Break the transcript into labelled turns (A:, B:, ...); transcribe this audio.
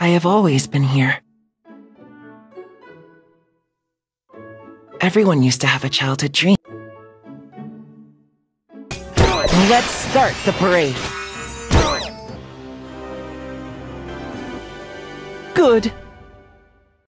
A: I have always been here. Everyone used to have a childhood dream. Let's start the parade. Good.